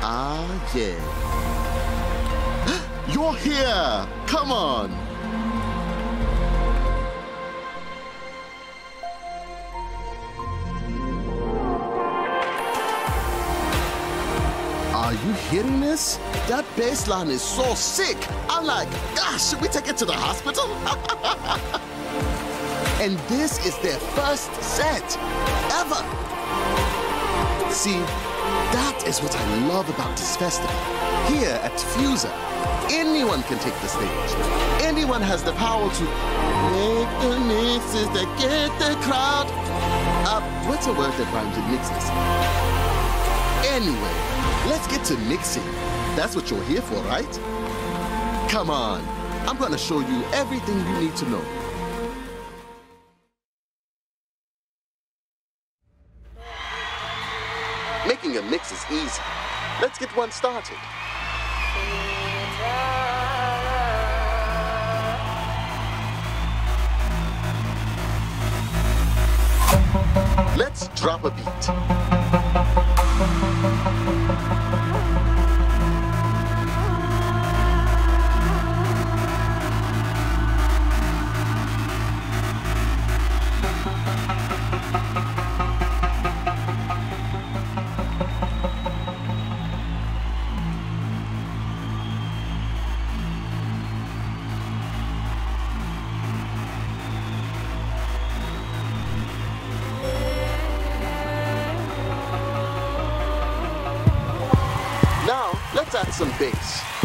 Ah, yeah. You're here! Come on! Are you hearing this? That bass line is so sick. I'm like, gosh, should we take it to the hospital? and this is their first set ever. See, that is what I love about this festival. Here at Fuser, anyone can take the stage. Anyone has the power to make the mixes that get the crowd. Uh, what's a word that rhymes with mixes? Anyway, let's get to mixing. That's what you're here for, right? Come on. I'm gonna show you everything you need to know. Making a mix is easy. Let's get one started. Let's drop a beat. Let's add some bass.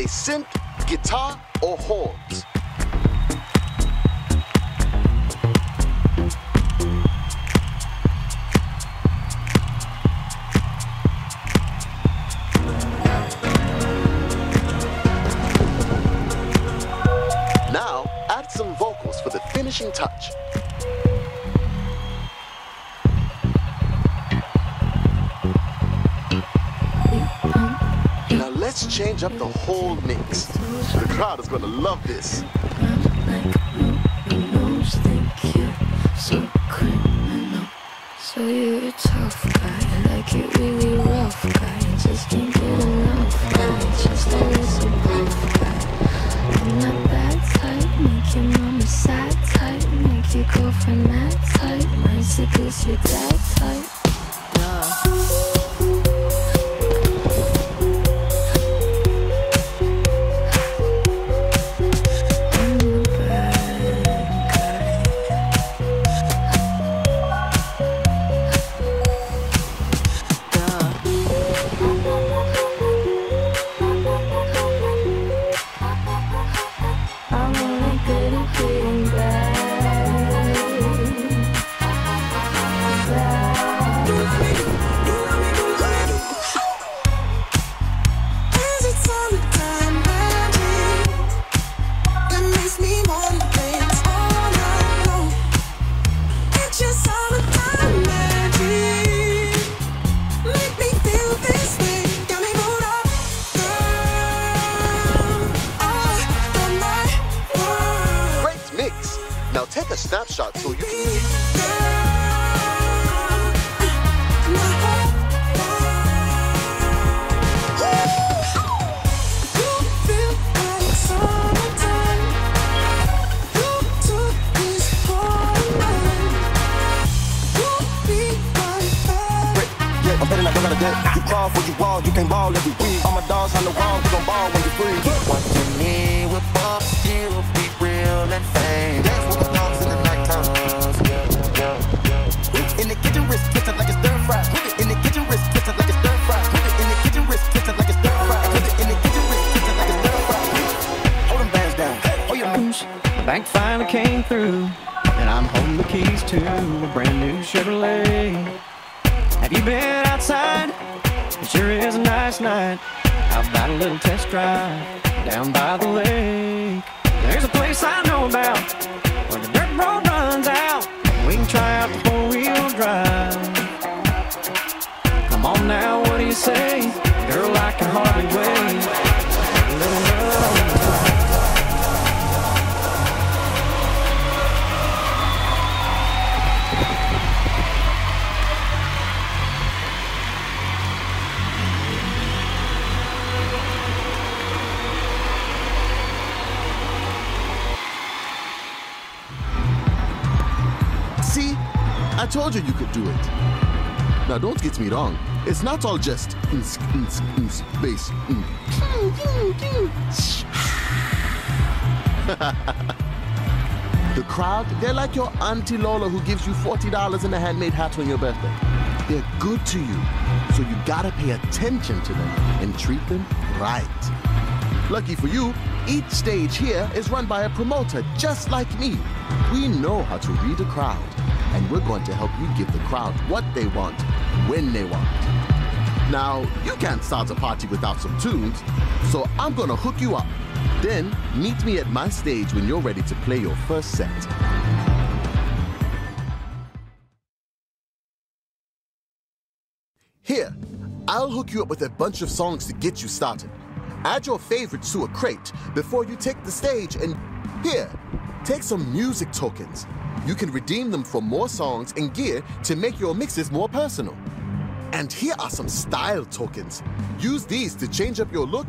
A synth, guitar, or horns. Let's change up the whole mix. The crowd is gonna love this. So you're a tough guy, like it really rough guy. Just can't get enough guy, just a rough guy. I'm bad type, make your mama sad type, make your girlfriend mad type. Might seduce your dad type. You can't ball every week. All my dogs on the wall, you gon' ball when you free. What you need with Bob, you'll be real and famous. Dance with the dogs in the nighttime. In the kitchen, wrist twisted like it's stir fry. In the kitchen, wrist twisted like it's stir fry. In the kitchen, wrist twisted like it's stir fry. In the kitchen, wrist twisted like it's stir fry. Hold them bands down. Oh, you The bank finally came through, and I'm holding the keys to a brand new Chevrolet. Have you been outside? It sure is a nice night. How about a little test drive down by the lake? There's a place I know about where the dirt road runs out. We can try out the four wheel drive. Come on now, what do you say? Girl, I can hardly wait. Told you you could do it. Now, don't get me wrong. It's not all just ns, bass. mm. the crowd, they're like your Auntie Lola who gives you $40 in a handmade hat on your birthday. They're good to you, so you gotta pay attention to them and treat them right. Lucky for you, each stage here is run by a promoter just like me. We know how to read a crowd, and we're going to help you give the crowd what they want, when they want. Now, you can't start a party without some tunes, so I'm gonna hook you up. Then, meet me at my stage when you're ready to play your first set. Here, I'll hook you up with a bunch of songs to get you started. Add your favorites to a crate before you take the stage, and here, take some music tokens. You can redeem them for more songs and gear to make your mixes more personal. And here are some style tokens. Use these to change up your look